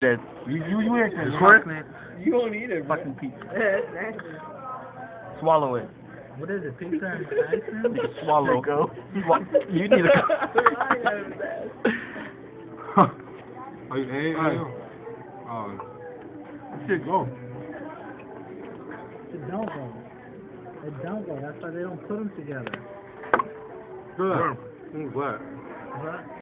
That you you you ate It's? You don't eat it, fucking pizza. Swallow it. What is it? Pizza and ice cream? Swallow. Go. You need a. Oh, you ate? Oh. Shit, go. It don't go. It don't go. That's why they don't put them together. Good. Mm, what?